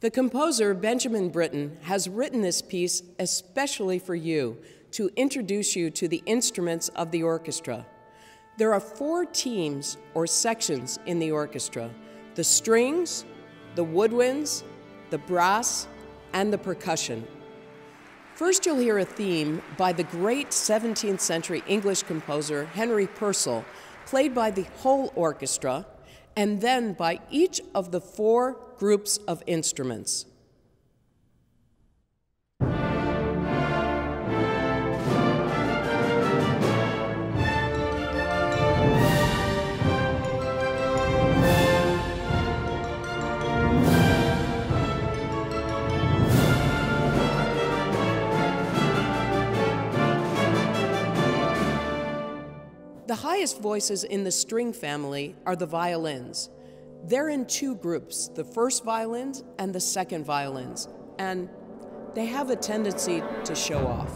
The composer Benjamin Britten has written this piece especially for you to introduce you to the instruments of the orchestra. There are four teams or sections in the orchestra the strings, the woodwinds, the brass, and the percussion. First, you'll hear a theme by the great 17th century English composer Henry Purcell, played by the whole orchestra, and then by each of the four groups of instruments. The highest voices in the string family are the violins. They're in two groups, the first violins and the second violins, and they have a tendency to show off.